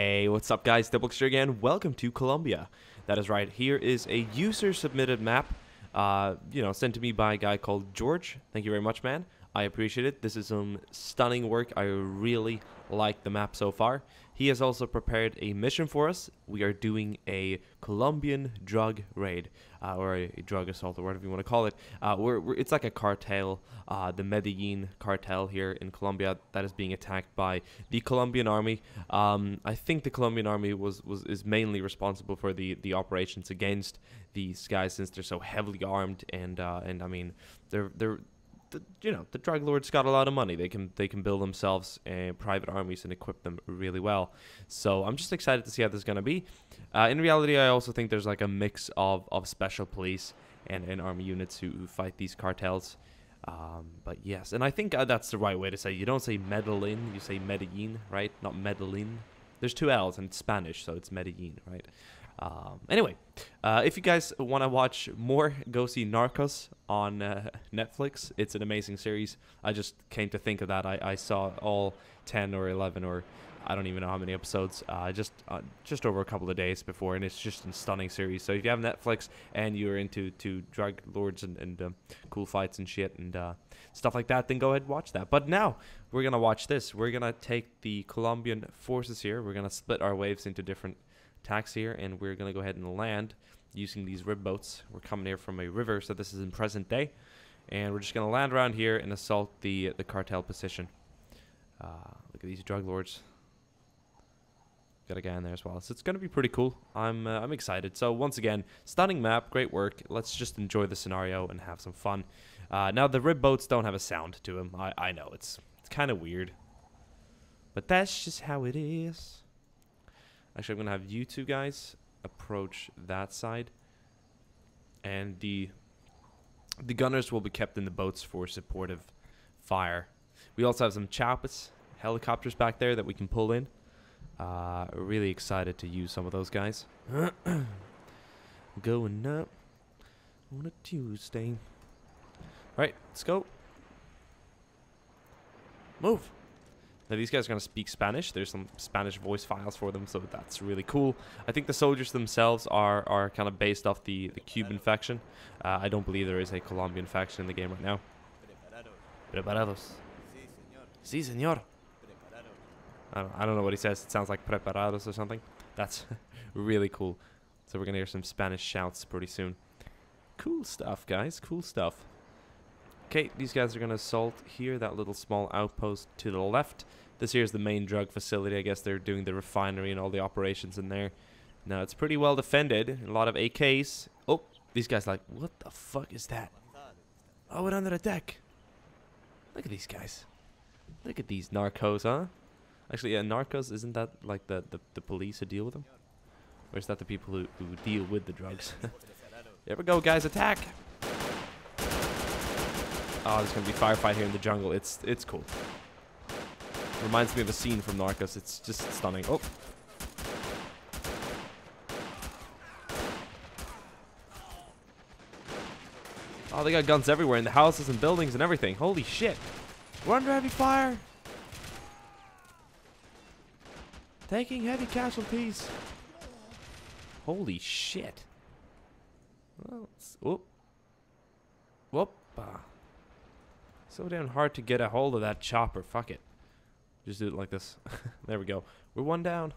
Hey, what's up guys? Diplex here again. Welcome to Colombia. That is right. Here is a user submitted map, uh, you know, sent to me by a guy called George. Thank you very much, man. I appreciate it. This is some stunning work. I really like the map so far. He has also prepared a mission for us. We are doing a Colombian drug raid, uh, or a, drug assault, or whatever you want to call it. Uh, we're, we're, it's like a cartel, uh, the Medellin cartel here in Colombia that is being attacked by the Colombian army. Um, I think the Colombian army was, was is mainly responsible for the, the operations against these guys since they're so heavily armed and uh, and I mean they're they're the, you know the drug lords got a lot of money. They can they can build themselves uh, private armies and equip them really well. So I'm just excited to see how this is gonna be. Uh, in reality, I also think there's like a mix of, of special police and, and army units who, who fight these cartels. Um, but yes, and I think uh, that's the right way to say. It. You don't say Medellin, you say Medellin, right? Not Medellin. There's two L's and it's Spanish, so it's Medellin, right? Um, anyway, uh, if you guys want to watch more, go see Narcos on uh, Netflix. It's an amazing series. I just came to think of that. I, I saw all 10 or 11 or I don't even know how many episodes. Uh, just uh, just over a couple of days before, and it's just a stunning series. So if you have Netflix and you're into to drug lords and, and um, cool fights and shit and uh, stuff like that, then go ahead and watch that. But now we're gonna watch this. We're gonna take the Colombian forces here. We're gonna split our waves into different tax here, and we're going to go ahead and land using these rib boats. We're coming here from a river, so this is in present day. And we're just going to land around here and assault the the cartel position. Uh, look at these drug lords. Got a guy in there as well. So it's going to be pretty cool. I'm uh, I'm excited. So once again, stunning map, great work. Let's just enjoy the scenario and have some fun. Uh, now the rib boats don't have a sound to them. I I know it's it's kind of weird, but that's just how it is. Actually, I'm going to have you two guys approach that side. And the the gunners will be kept in the boats for supportive fire. We also have some choppas, helicopters back there that we can pull in. Uh, really excited to use some of those guys. Going up on a Tuesday. Right, let's go. Move. Now these guys are going to speak Spanish. There's some Spanish voice files for them, so that's really cool. I think the soldiers themselves are, are kind of based off the, the Cuban faction. Uh, I don't believe there is a Colombian faction in the game right now. Preparados. Sí, señor. I don't, I don't know what he says. It sounds like preparados or something. That's really cool. So we're going to hear some Spanish shouts pretty soon. Cool stuff, guys. Cool stuff. Okay, these guys are going to assault here, that little small outpost to the left. This here is the main drug facility. I guess they're doing the refinery and all the operations in there. Now, it's pretty well defended. A lot of AKs. Oh, these guys like, what the fuck is that? Oh, we're under attack. Look at these guys. Look at these narcos, huh? Actually, yeah, narcos, isn't that like the, the, the police who deal with them? Or is that the people who, who deal with the drugs? there we go, guys, attack! Oh, there's gonna be firefight here in the jungle. It's it's cool. Reminds me of a scene from Narcos. It's just stunning. Oh. Oh, they got guns everywhere in the houses and buildings and everything. Holy shit. We're under heavy fire. Taking heavy casualties. Holy shit. Well, whoop. Whoop. So damn hard to get a hold of that chopper. Fuck it. Just do it like this. there we go. We're one down.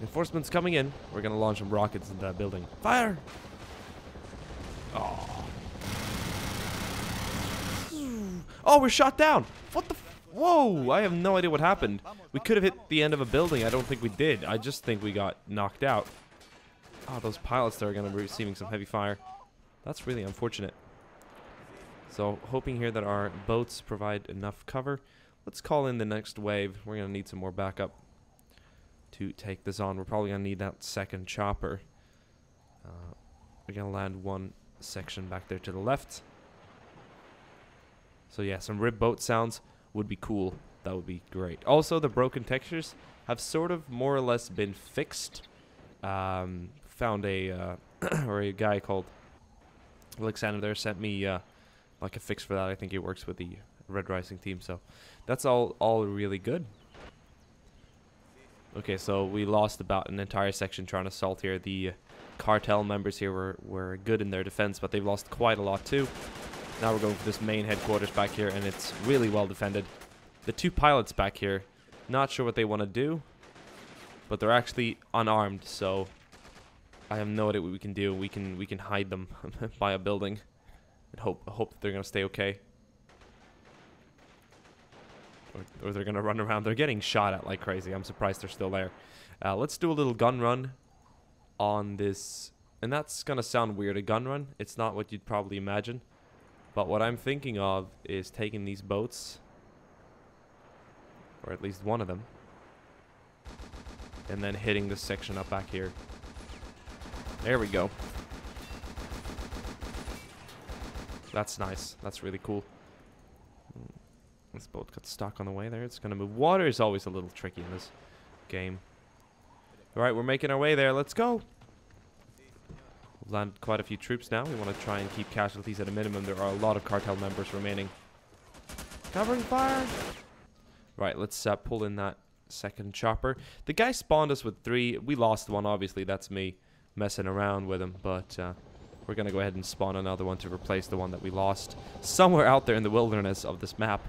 Enforcement's coming in. We're gonna launch some rockets into that building. Fire! Oh. Oh, we're shot down! What the Whoa! I have no idea what happened. We could have hit the end of a building. I don't think we did. I just think we got knocked out. Oh, those pilots there are gonna be receiving some heavy fire. That's really unfortunate. So hoping here that our boats provide enough cover. Let's call in the next wave. We're going to need some more backup to take this on. We're probably going to need that second chopper. Uh, we're going to land one section back there to the left. So yeah, some rib boat sounds would be cool. That would be great. Also, the broken textures have sort of more or less been fixed. Um, found a, uh, or a guy called Alexander there sent me uh, like a fix for that. I think it works with the Red Rising team. So that's all all really good. Okay, so we lost about an entire section trying to assault here. The cartel members here were, were good in their defense, but they've lost quite a lot too. Now we're going for this main headquarters back here, and it's really well defended. The two pilots back here, not sure what they want to do, but they're actually unarmed, so I have no idea what we can do. We can we can hide them by a building, and hope hope that they're gonna stay okay. Or, or they're gonna run around. They're getting shot at like crazy. I'm surprised they're still there. Uh, let's do a little gun run on this, and that's gonna sound weird. A gun run. It's not what you'd probably imagine, but what I'm thinking of is taking these boats, or at least one of them, and then hitting this section up back here. There we go. That's nice. That's really cool. Hmm. This boat got stuck on the way there. It's going to move. Water is always a little tricky in this game. Alright, we're making our way there. Let's go. We've landed quite a few troops now. We want to try and keep casualties at a minimum. There are a lot of cartel members remaining. Covering fire! Right, let's uh, pull in that second chopper. The guy spawned us with three. We lost one, obviously. That's me messing around with him. But uh, we're going to go ahead and spawn another one to replace the one that we lost. Somewhere out there in the wilderness of this map.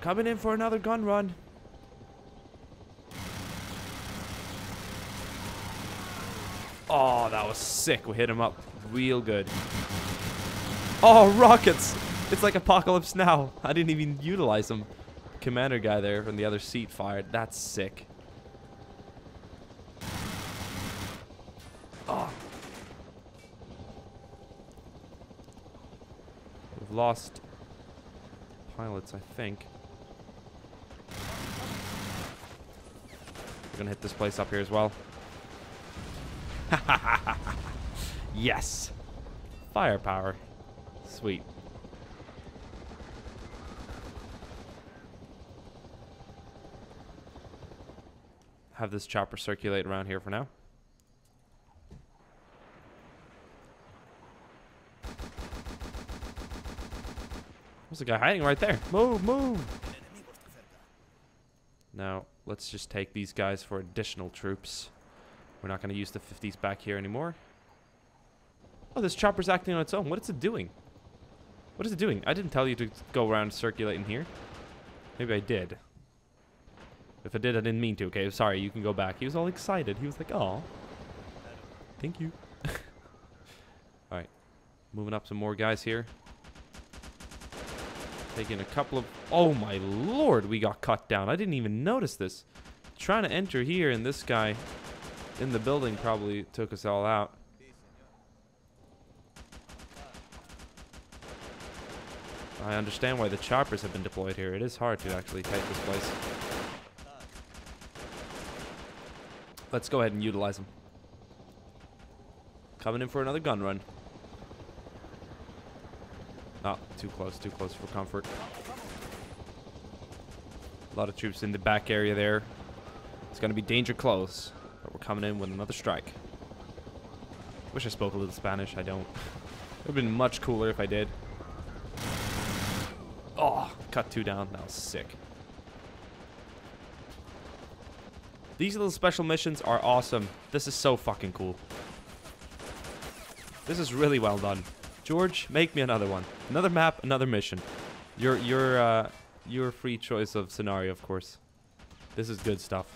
Coming in for another gun run. Oh, that was sick. We hit him up real good. Oh, rockets! It's like Apocalypse Now. I didn't even utilize them commander guy there from the other seat fired. That's sick. Oh. We've lost pilots, I think. We're gonna hit this place up here as well. yes! Firepower. Sweet. have this chopper circulate around here for now. There's a guy hiding right there. Move, move. Now, let's just take these guys for additional troops. We're not going to use the 50s back here anymore. Oh, this chopper's acting on its own. What is it doing? What is it doing? I didn't tell you to go around circulating here. Maybe I did. If I did, I didn't mean to, okay? Sorry, you can go back. He was all excited. He was like, oh. Thank you. Alright. Moving up some more guys here. Taking a couple of... Oh my lord, we got cut down. I didn't even notice this. Trying to enter here, and this guy in the building probably took us all out. I understand why the choppers have been deployed here. It is hard to actually take this place. Let's go ahead and utilize them. Coming in for another gun run. Oh, too close, too close for comfort. A lot of troops in the back area there. It's going to be danger close. But we're coming in with another strike. Wish I spoke a little Spanish. I don't. It would have been much cooler if I did. Oh, cut two down. That was sick. These little special missions are awesome. This is so fucking cool. This is really well done. George, make me another one. Another map, another mission. Your your uh your free choice of scenario, of course. This is good stuff.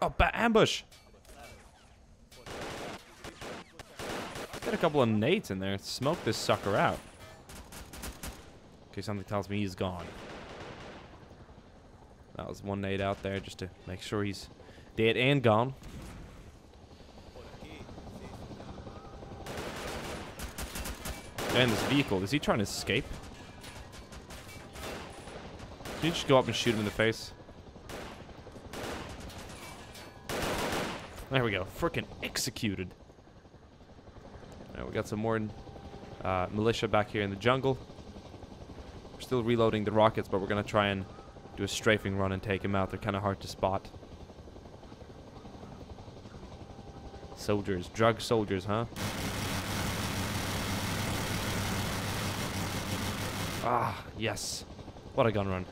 Oh, bat ambush! Got a couple of nades in there. Smoke this sucker out. Okay, something tells me he's gone. That was one nade out there just to make sure he's dead and gone. And this vehicle, is he trying to escape? Can you just go up and shoot him in the face? There we go. Freaking executed. Right, we got some more uh, militia back here in the jungle. We're still reloading the rockets, but we're going to try and do a strafing run and take him out. They're kind of hard to spot. Soldiers. Drug soldiers, huh? Ah, yes. What a gun run.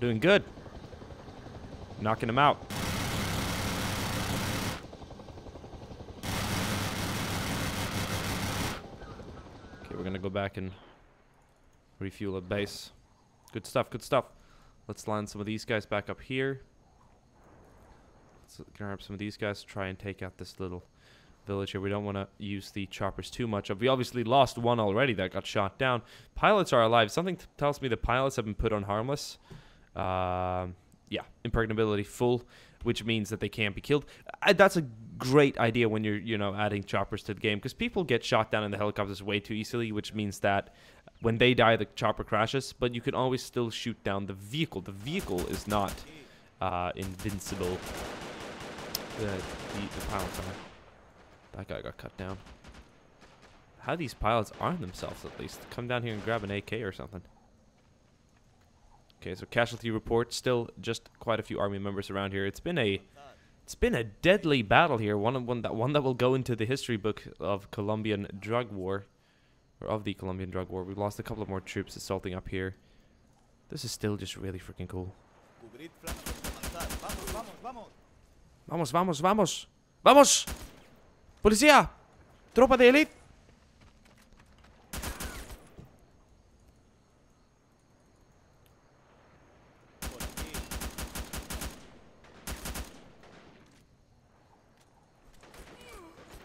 Doing good. Knocking him out. Okay, we're gonna go back and refuel at base. Good stuff, good stuff. Let's land some of these guys back up here. Let's grab some of these guys, try and take out this little village here. We don't want to use the choppers too much. We obviously lost one already that got shot down. Pilots are alive. Something tells me the pilots have been put on harmless. Uh, yeah, impregnability full, which means that they can't be killed. Uh, that's a great idea when you're, you know, adding choppers to the game because people get shot down in the helicopters way too easily, which means that when they die, the chopper crashes. But you can always still shoot down the vehicle. The vehicle is not uh, invincible. The, the, the pilots are. That guy got cut down. How these pilots arm themselves at least? Come down here and grab an AK or something. Okay, so casualty report. Still just quite a few army members around here. It's been a it's been a deadly battle here. One one that one that will go into the history book of Colombian drug war. Or of the Colombian drug war. We've lost a couple of more troops assaulting up here. This is still just really freaking cool. Vamos, vamos, vamos. Vamos! ¡Policía! ¡Tropa de élite!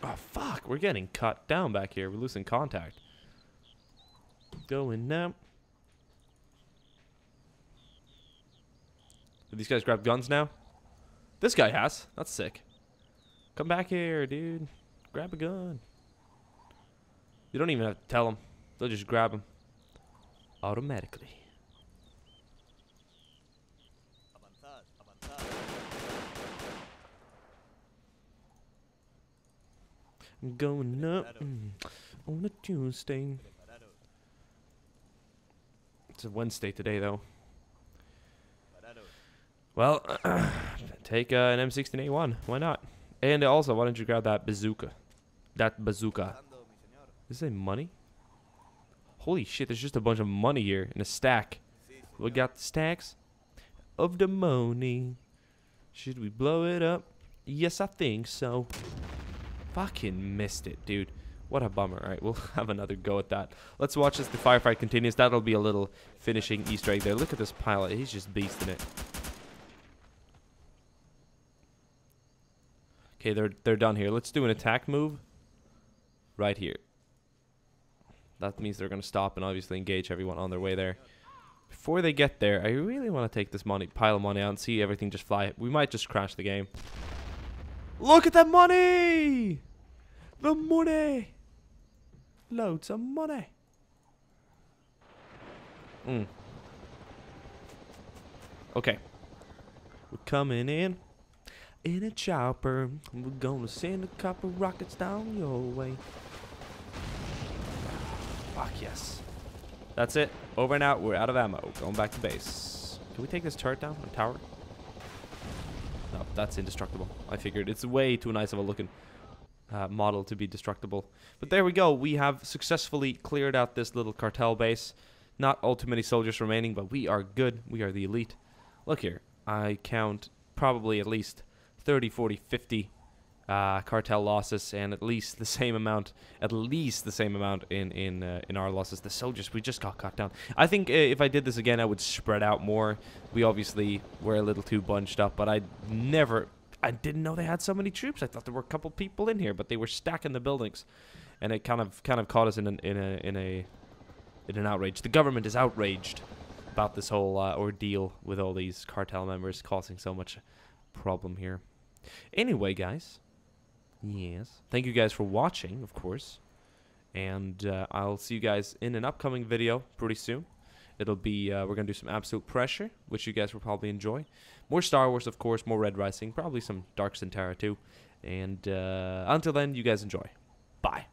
Oh, fuck. We're getting cut down back here. We're losing contact. Going now. Did these guys grab guns now? This guy has. That's sick. Come back here, dude. Grab a gun. You don't even have to tell them. They'll just grab them. Automatically. I'm going up mm, on a Tuesday. It's a Wednesday today, though. Well, take uh, an M16A1. Why not? And also, why don't you grab that bazooka? That bazooka. Is it money? Holy shit, there's just a bunch of money here in a stack. We got the stacks of the money. Should we blow it up? Yes, I think so. Fucking missed it, dude. What a bummer. Alright, we'll have another go at that. Let's watch as the firefight continues. That'll be a little finishing Easter egg there. Look at this pilot. He's just beasting it. Okay, they're they're done here. Let's do an attack move. Right here. That means they're going to stop and obviously engage everyone on their way there. Before they get there, I really want to take this money, pile of money out and see everything just fly. We might just crash the game. Look at the money! The money! Loads of money. Mm. Okay. We're coming in in a chopper. We're gonna send a couple rockets down your way. Fuck yes. That's it. Over and out. We're out of ammo. Going back to base. Can we take this turret down? Tower? No, that's indestructible. I figured. It's way too nice of a looking uh, model to be destructible. But there we go. We have successfully cleared out this little cartel base. Not all too many soldiers remaining, but we are good. We are the elite. Look here. I count probably at least 30, 40, 50 uh, cartel losses, and at least the same amount, at least the same amount in in uh, in our losses. The soldiers, we just got cut down. I think uh, if I did this again, I would spread out more. We obviously were a little too bunched up, but I never, I didn't know they had so many troops. I thought there were a couple people in here, but they were stacking the buildings, and it kind of kind of caught us in an, in a in a in an outrage. The government is outraged about this whole uh, ordeal with all these cartel members causing so much problem here. Anyway, guys. Yes. Thank you guys for watching, of course. And uh, I'll see you guys in an upcoming video pretty soon. It'll be, uh, we're going to do some Absolute Pressure, which you guys will probably enjoy. More Star Wars, of course, more Red Rising, probably some Dark Centara too. And uh, until then, you guys enjoy. Bye.